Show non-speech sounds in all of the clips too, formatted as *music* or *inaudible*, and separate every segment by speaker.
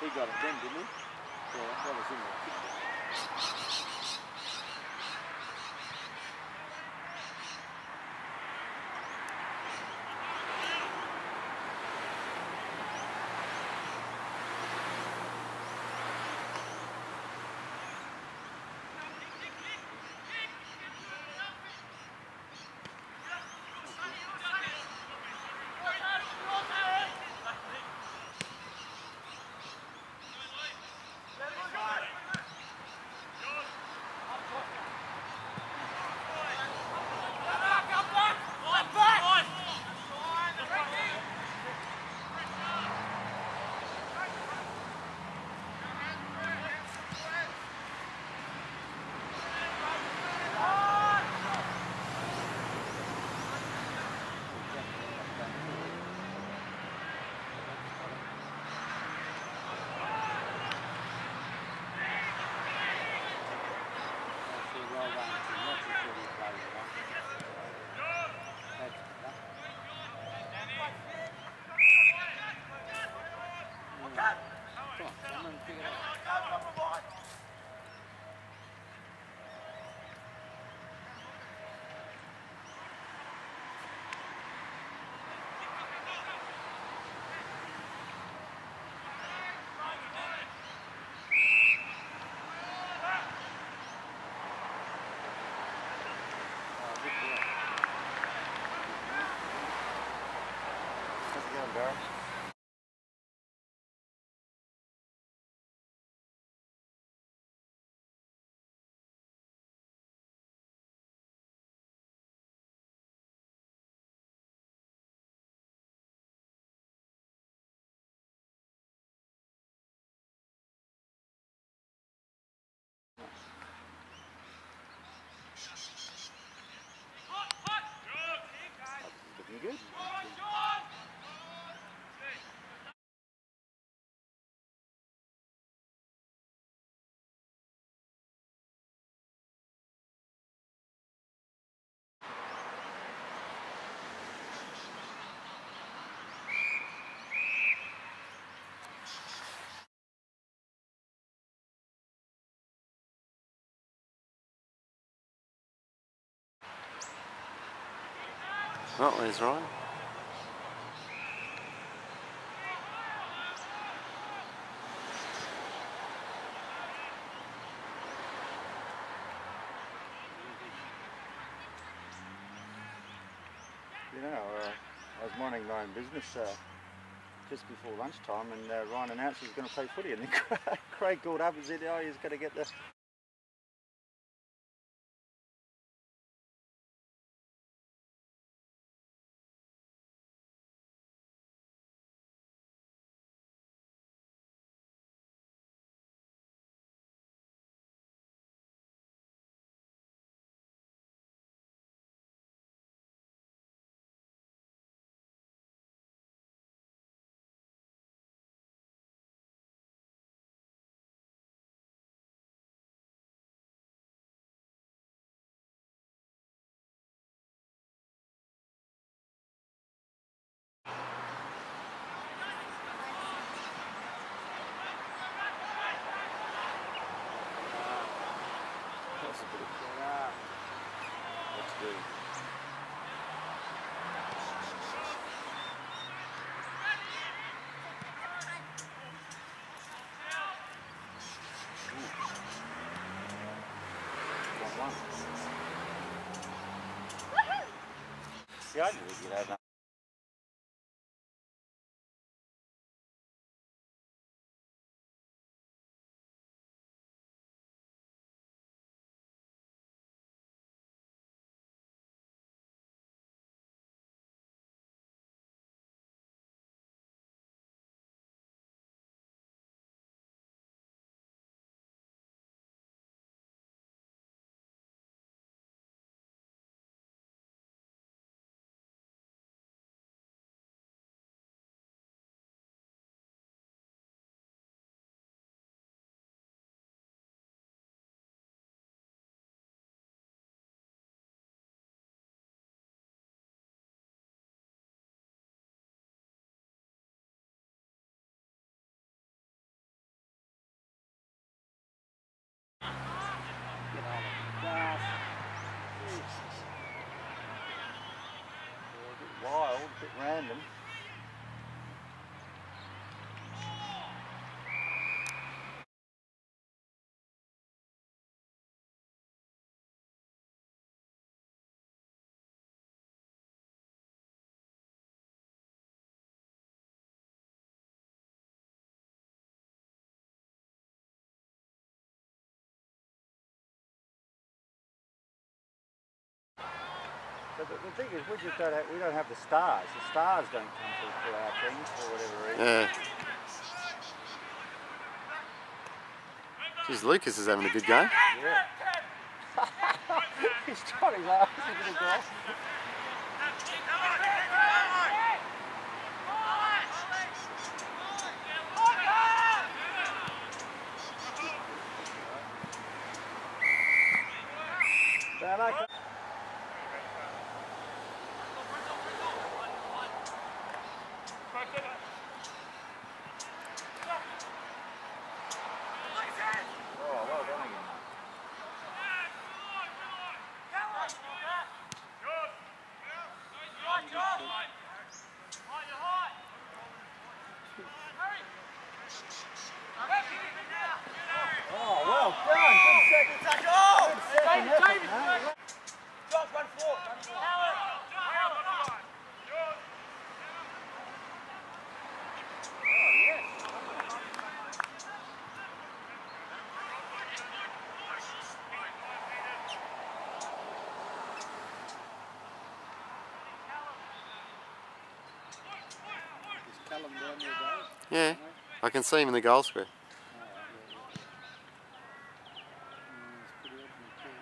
Speaker 1: He got it then, didn't he? Yeah, that was in there. Oh, there's Ryan.
Speaker 2: You know, uh, I was minding my own business uh, just before lunchtime, and uh, Ryan announced he was going to play footy, and then *laughs* Craig called up and said, "Oh, he's going to get the
Speaker 1: That's a bit of get up. Let's do.
Speaker 2: one-one."
Speaker 1: See, I Get A bit wild, a bit random.
Speaker 2: But the, the thing is, we just don't have, we don't have the stars. The stars don't come through for our teams for whatever reason.
Speaker 3: Yeah. Geez, Lucas is having a good game.
Speaker 2: Yeah. *laughs* He's trying his arse into the glass. Down, okay. Oh, well done again. Oh, well done. Good second. Good second effort, mate.
Speaker 1: Is Callum down there, Dave?
Speaker 3: Yeah, I can see him in the goal square.
Speaker 1: Oh, yeah, yeah, yeah. Mm, it's pretty open too.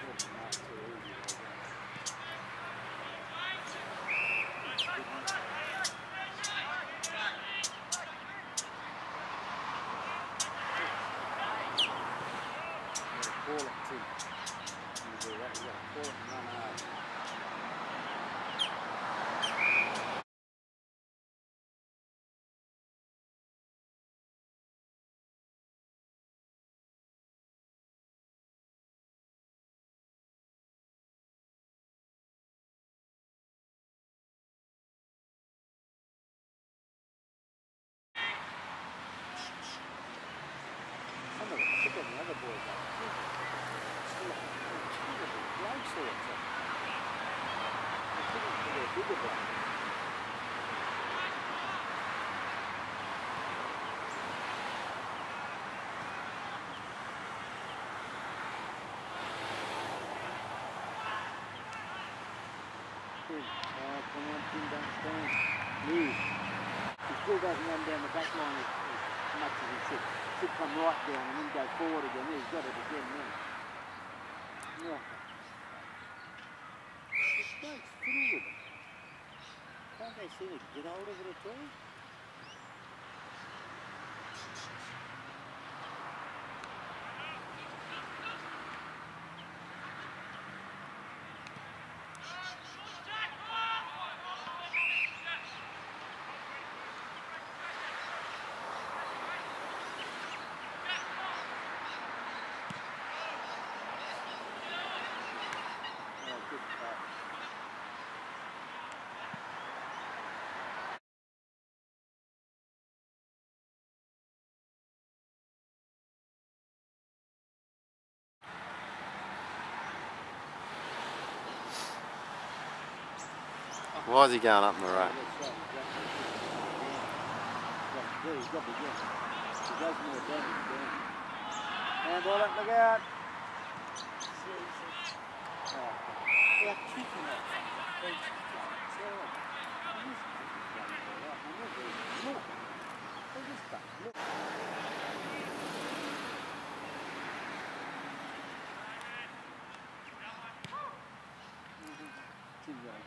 Speaker 1: Wouldn't mark too easy, though, would it? Yeah, call it too. You do that, you gotta call it and run hard. Some of the, look at the other boys like, still terrible blood sorts of. They couldn't for their bigger blood. Oh, come on, Tim, don't stand. Move. He still doesn't run down the back line as, much as he should. Should come right down and then go forward again. He's got it again now. Yeah. This bloke's fiddle with it. Can't they seem to get hold of it at all?
Speaker 3: Why is he going up road?
Speaker 1: Right, damage down.
Speaker 2: Handball look out.
Speaker 1: Oh, they're kicking it. They kick it. Terrible. This is just done all right. Now, look, look. They just done. Look. Tim's gonna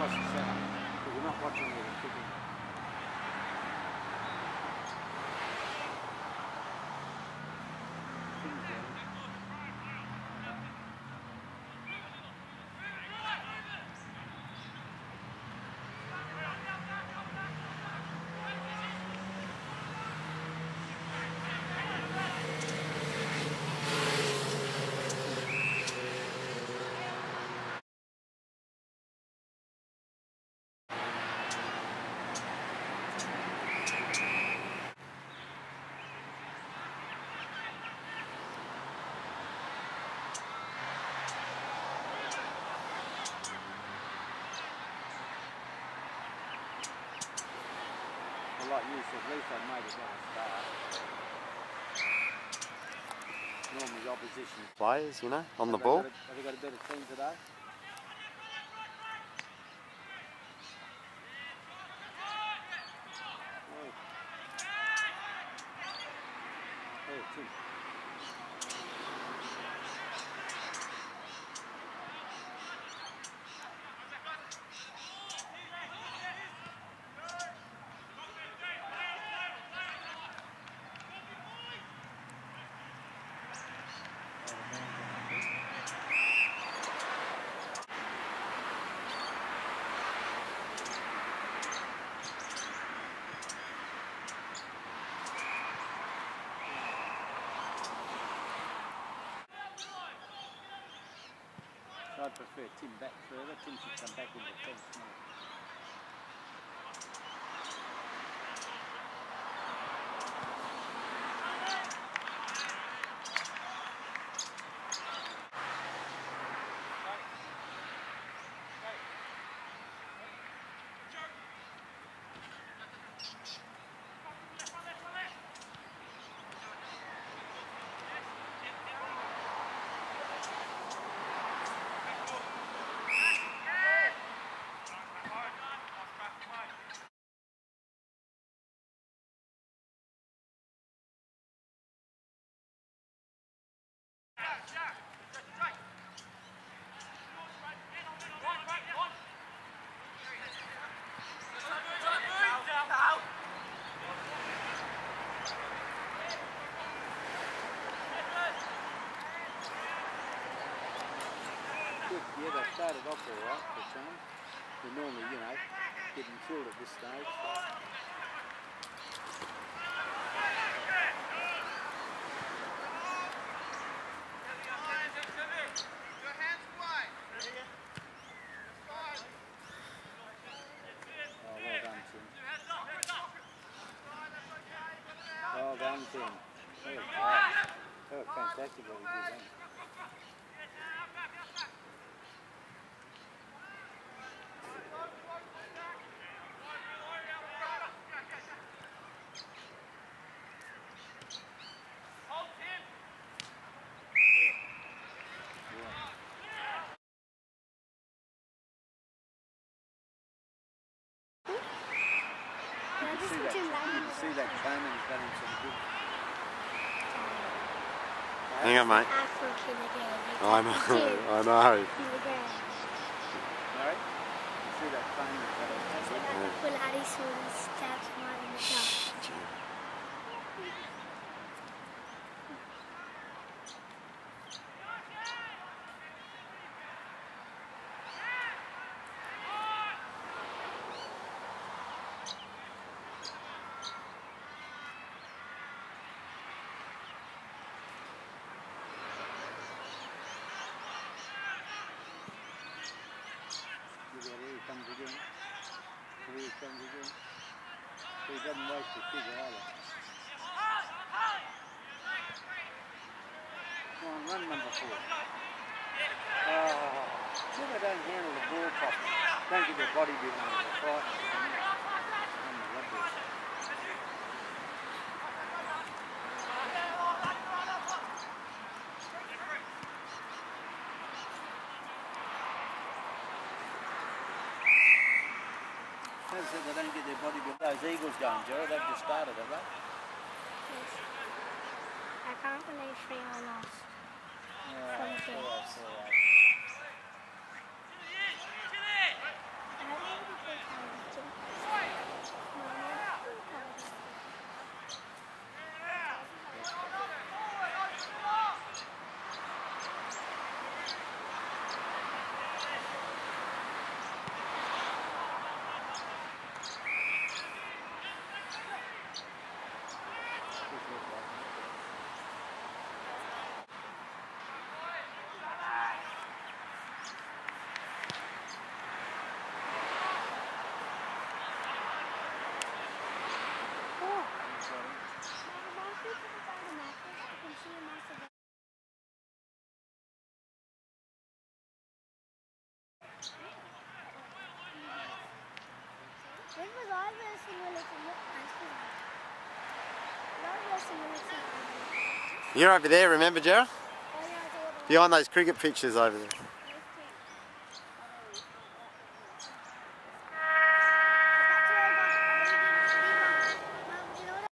Speaker 1: So we're across the centre. Like you said, at least they made it the start. Normally opposition.
Speaker 3: Players, you know, on the
Speaker 1: Have
Speaker 3: ball.
Speaker 1: a- Have they got a better team today? I'd prefer Tim back further. Tim should come back in defence more. Good. Yeah, they started off all right for some. They're normally, you know, getting killed at this stage. Oh, well done, Tim. Well done, Tim. That was great. That was fantastic he did then. See that,
Speaker 4: Jim
Speaker 1: you
Speaker 4: Lang.
Speaker 1: can see that Coman's done him some good.
Speaker 3: Hang on, mate.
Speaker 4: Afro kid again.
Speaker 3: I know, I know.
Speaker 4: He's again.
Speaker 1: Alright? You see that Coman's done him some good.
Speaker 4: Well, Harry saw his stabs him right in the gut.
Speaker 1: Look at here he comes again. He comes again. He doesn't waste the figure either. Come on, run number four. Oh, see they don't handle the ball properly. Don't get their body building on the fight. Unbelievable. As I said, they don't get their body built. Those Eagles going, Gerald, they've just started, have they?
Speaker 4: Yes. I can't believe three all lost.
Speaker 1: Yeah,
Speaker 3: You're over there, remember, Gerald? Behind those cricket pictures over there.